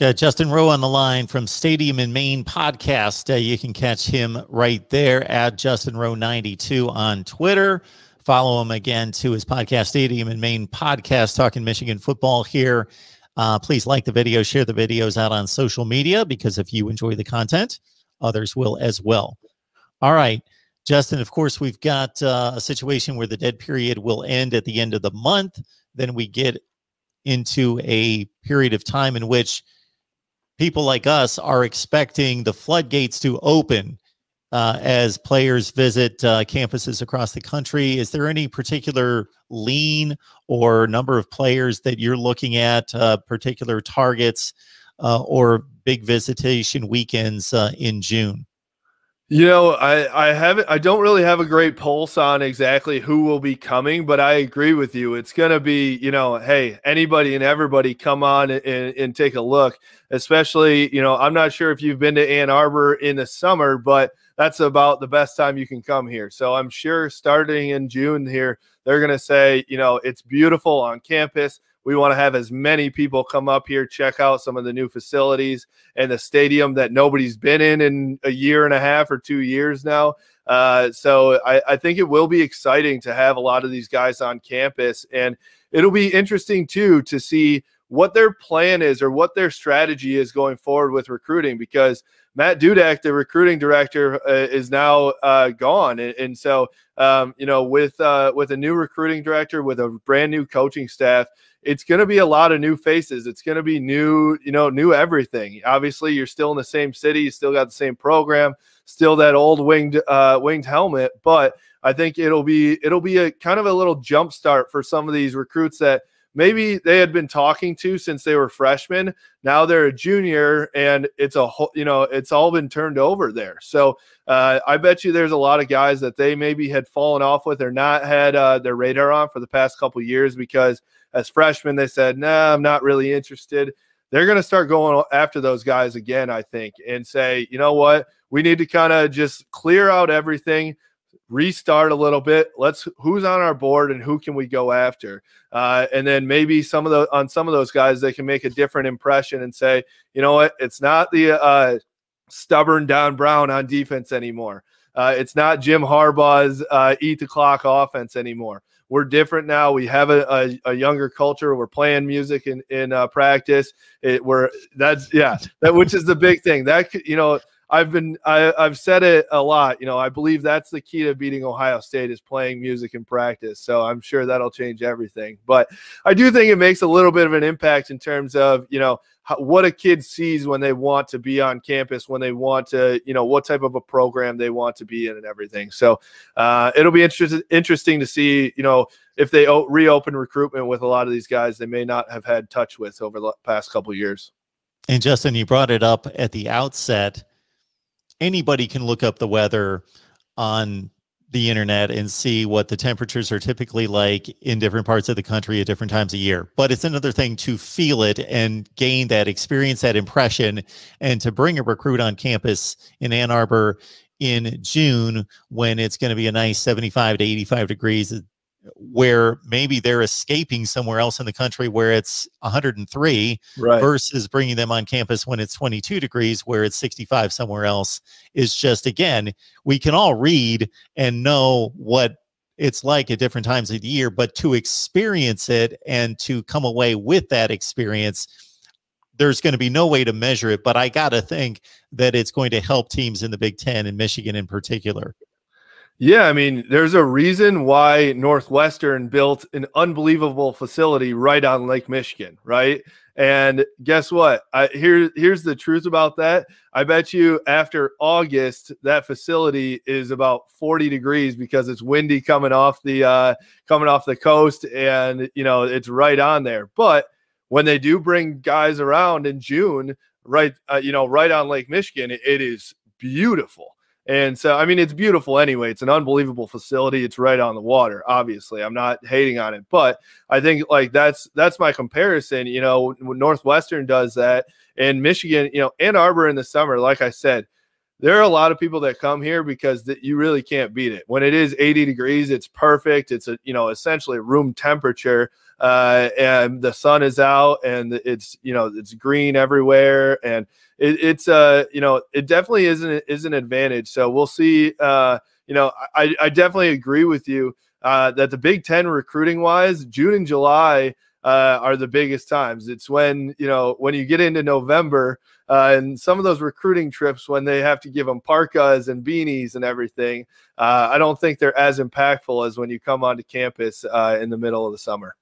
Yeah, Justin Rowe on the line from Stadium in Maine podcast. Uh, you can catch him right there at Justin Rowe 92 on Twitter. Follow him again to his podcast, Stadium in Maine podcast, talking Michigan football here. Uh, please like the video, share the videos out on social media because if you enjoy the content, others will as well. All right, Justin, of course, we've got uh, a situation where the dead period will end at the end of the month. Then we get into a period of time in which people like us are expecting the floodgates to open uh, as players visit uh, campuses across the country. Is there any particular lean or number of players that you're looking at, uh, particular targets uh, or big visitation weekends uh, in June? You know, I I haven't I don't really have a great pulse on exactly who will be coming, but I agree with you. It's going to be, you know, hey, anybody and everybody come on and, and take a look. Especially, you know, I'm not sure if you've been to Ann Arbor in the summer, but that's about the best time you can come here. So I'm sure starting in June here, they're going to say, you know, it's beautiful on campus. We want to have as many people come up here, check out some of the new facilities and the stadium that nobody's been in in a year and a half or two years now. Uh, so I, I think it will be exciting to have a lot of these guys on campus. And it'll be interesting, too, to see what their plan is or what their strategy is going forward with recruiting because Matt Dudek, the recruiting director, uh, is now uh, gone, and, and so um, you know, with uh, with a new recruiting director, with a brand new coaching staff, it's going to be a lot of new faces. It's going to be new, you know, new everything. Obviously, you're still in the same city, you still got the same program, still that old winged uh, winged helmet, but I think it'll be it'll be a kind of a little jump start for some of these recruits that maybe they had been talking to since they were freshmen. Now they're a junior, and it's a whole, you know, it's all been turned over there. So uh, I bet you there's a lot of guys that they maybe had fallen off with or not had uh, their radar on for the past couple years because as freshmen they said, "Nah, I'm not really interested." They're going to start going after those guys again, I think, and say, you know what, we need to kind of just clear out everything restart a little bit. Let's who's on our board and who can we go after, uh, and then maybe some of the on some of those guys they can make a different impression and say, you know what, it's not the uh, stubborn Don Brown on defense anymore. Uh, it's not Jim Harbaugh's uh, eat the clock offense anymore. We're different now. We have a, a, a younger culture. We're playing music in in uh, practice. It, we're that's yeah, that which is the big thing. That you know I've been I, have said it a lot. You know, I believe that's the key to beating Ohio State is playing music in practice. So I'm sure that'll change everything. But I do think it makes a little bit of an impact in terms of you know how, what a kid sees when they want to be on campus, when they want to you know what type of a program they want to be in, and everything. So uh, it'll be interesting interesting to see you know if they o- reopen recruitment with a lot of these guys they may not have had touch with over the past couple years. And Justin, you brought it up at the outset anybody can look up the weather on the internet and see what the temperatures are typically like in different parts of the country at different times of year. But it's another thing to feel it and gain that experience, that impression, and to bring a recruit on campus in Ann Arbor in June when it's going to be a nice 75 to 85 degrees where maybe they're escaping somewhere else in the country where it's 103 right. versus bringing them on campus when it's 22 degrees where it's 65 somewhere else is just again we can all read and know what it's like at different times of the year but to experience it and to come away with that experience there's going to be no way to measure it but i got to think that it's going to help teams in the Big 10 and Michigan in particular yeah, I mean, there's a reason why Northwestern built an unbelievable facility right on Lake Michigan, right? And guess what? I, here, here's the truth about that. I bet you after August, that facility is about 40 degrees because it's windy coming off the uh, coming off the coast, and you know it's right on there. But when they do bring guys around in June, right, uh, you know, right on Lake Michigan, it, it is beautiful. And so, I mean, it's beautiful anyway. It's an unbelievable facility. It's right on the water. Obviously, I'm not hating on it, but I think like that's that's my comparison. You know, Northwestern does that, and Michigan, you know, Ann Arbor in the summer, like I said, there are a lot of people that come here because you really can't beat it. When it is 80 degrees, it's perfect. It's a you know essentially room temperature, uh, and the sun is out, and it's you know it's green everywhere, and it, it's uh you know it definitely isn't is an advantage. So we'll see. Uh, you know, I I definitely agree with you uh, that the Big Ten recruiting wise, June and July uh, are the biggest times. It's when you know when you get into November uh, and some of those recruiting trips when they have to give them parkas and beanies and everything. Uh, I don't think they're as impactful as when you come onto campus uh, in the middle of the summer.